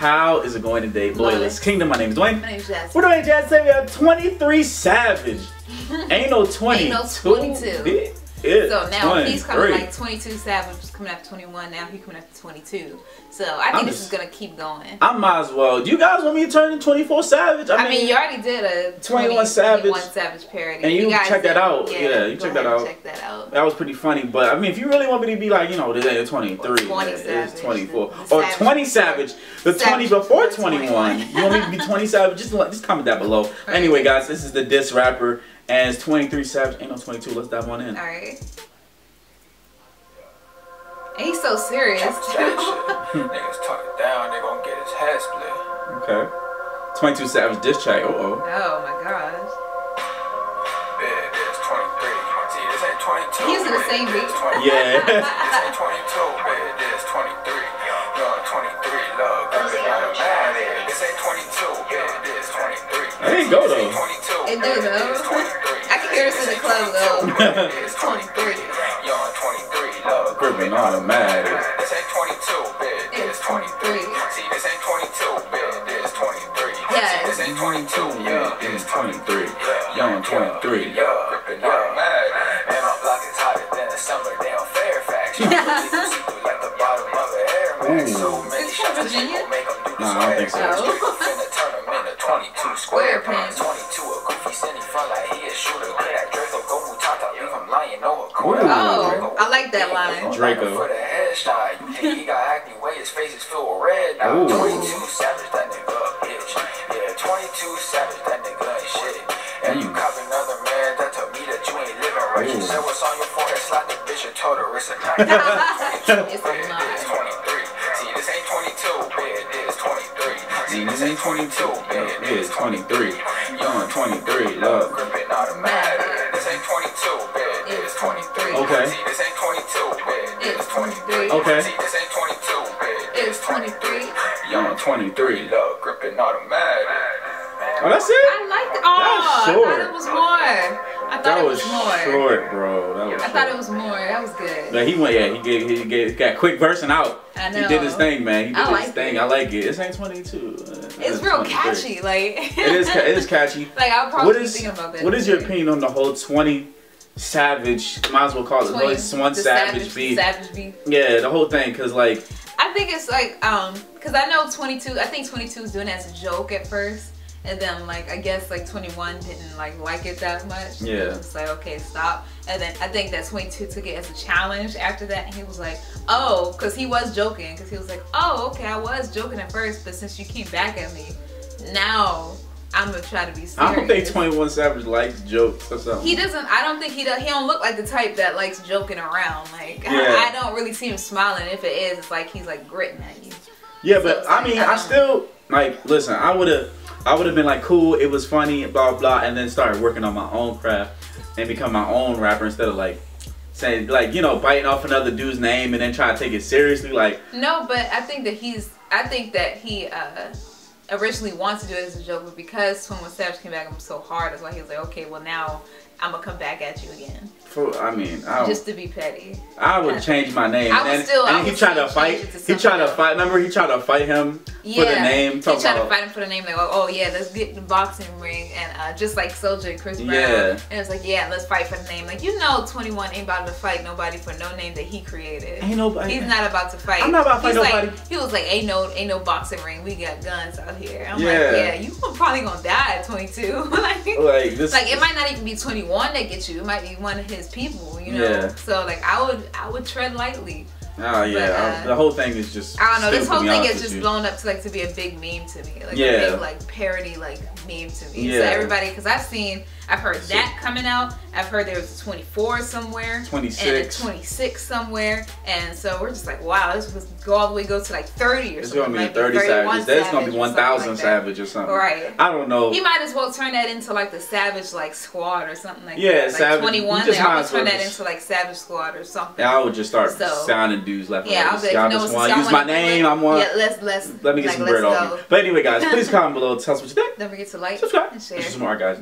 how is it going today? Loyalist Kingdom, my name is Dwayne. My name's Jazz. We're doing Jazz Say we have 23 Savage. Ain't no 22. Ain't no 22. It So now 23. he's coming like 22 Savage was coming after 21. Now he's coming after 22. So I think I'm this just- is gonna keep going. I might as well. Do you guys want me to turn in 24 Savage? I mean, you already did a 21 Savage. 21 Savage parody. And you guys check that out. Yeah, you check that out. Check that out. that was pretty funny, but I mean, if you really want me to be like, you know, today it's 23, Or 20 it's Savage, 24, the- the or Savage 20 Savage, the 20 Savage before before 21. 21. you want me to be 20 Savage? Just just comment that below. Right. Anyway, guys, this is the diss rapper, and it's 23 Savage. Ain't no 22. Let's dive on in. All right. And he's so serious. Niggas talk it down, they gon' get his head split. Okay. 22 Savage diss track. Uh oh. oh my gosh. Yeah, this 23. See, this ain't 22. He using the same This beat. Yeah. This ain't 22, baby, this 23. Young 23, love, gripping on a man. This ain't 22, baby, this 23. There you go, though. It do, though. This 23. I can hear this in the club, though. This 23. Young 23, love, Gripping automatic. This ain't 22, baby, this 23. See, this ain't 22, baby, this 23. Yes. This ain't 22, yeah, It's this 23. 23. Young 23. Yeah, gripping automatic. And my block is hotter than the summer down Fairfax. You really can see through like the bottom of an Air Max. So many Is this from shots that you Virginia? gon' do the Nah, I don't think so. swag. Straight finna into 22 square Square pants. pants. 22 a goofy sending front like he a shooter. Clear Draco, go Mutata, leave him lying over. Ooh. Oh, I like that line. Draco. For the headshot, you think he got acne way, his face is filled with red. Now, Ooh. 22 savage, that nigga bitch. Yeah, 22 savage, that nigga ain't shit. And you hmm. cop another man that told me that you ain't living right. You said what's on your forehead, slap the bitch and told her it's a night. It's a This 23. Mm, this ain't 22, bid Yeah, it's 23. 23. Young 23. Love. Gripping automatic. This ain't 22, bid this 23. Okay. See, this ain't 22, bid this 23. Okay. See, this ain't 22, bid It's 23. 23. Young 23. Love gripping automatic. Oh, that's it? I liked it. Oh, That's I short. thought it was more. I thought That it was was more. short, bro. I thought it was more. That was good. Like he went, yeah, he gave, he gave, got quick versing out. I know. He did his thing, man. He did I his like thing. it. I like it. This ain't 22. Uh, It's it's real 23. catchy. Like it is. It is catchy. like I'll probably What thinking about that. what is your opinion on the whole 20 Savage? Might as well call it 20 one, one the Savage beat. Savage beat. Yeah, the whole thing, cause like I think it's like um because I know 22. I think 22 is doing it as a joke at first, and then like I guess like 21 didn't like like it that much. Yeah. It's like okay, stop. And then I think that 22 took it as a challenge after that, and he was like, oh, because he was joking, because he was like, oh, okay, I was joking at first, but since you came back at me, now I'm gonna try to be serious. I don't think 21 Savage likes jokes or something. He doesn't. I don't think he does. He don't look like the type that likes joking around. Like Yeah. I don't really see him smiling. If it is, it's like he's like gritting at you. Yeah, So but I like, mean, I I still like. Listen, I would have, I would have been like, cool. It was funny, blah blah, and then started working on my own craft and become my own rapper instead of like saying like you know biting off another dude's name and then try to take it seriously. Like, No, but I think that he's. I think that he uh originally wants to do it as a joke, but because 21 Savage came back at him so hard, that's why he was like, okay, well now I'm gonna come back at you again, for, I mean, I just to be petty. I would change my name. I and would then, still- and I he tried to fight. to He tried to fight. Remember, he tried to fight him for the name. He tried to fight him for the name, like, oh, oh, yeah, let's get the boxing ring, and uh, just like Soulja and Chris Brown. Yeah. And it's like, yeah, let's fight for the name. Like, you know, 21 ain't about to fight nobody for no name that he created. Ain't nobody. He's not about to fight. I'm not about to fight He's like- nobody. he was like, "Ain't no, ain't no boxing ring. We got guns out here." I'm Yeah. like, "Yeah, you probably gonna die at 22. like, like this. like it might not even be 21 that gets you. It might be one of his people. You know. Yeah. So like, I would, I would tread lightly. Oh yeah, but, uh, the whole thing is just. I don't know. This whole thing is just you. blown up to like to be a big meme to me. Like Yeah. a big like parody like meme to me. Yeah. So everybody, because I've seen, I've heard So- that coming out. I've heard there was a 24 somewhere. And 26. 26 somewhere, and so we're just like, wow, this was go all the way go to like 30 or It's something. gonna be Might 30 31 Savage. That's gonna be 1,000 like. Savage or something. Right. I don't know. He might as well turn that into like the Savage like Squad or something like Yeah, that. Like Savage- 21. you just Like, I would turn that into like Savage Squad or something. Yeah, I would just start So- sounding dudes left and Yeah, right. I'll be like, Y'all know, just want y'all use my name. I'm one. Yeah, let's let's Let me get like, some bread off But anyway, guys, please comment below. Tell us what you think. Don't forget to like, Subscribe. and share. This is more, guys.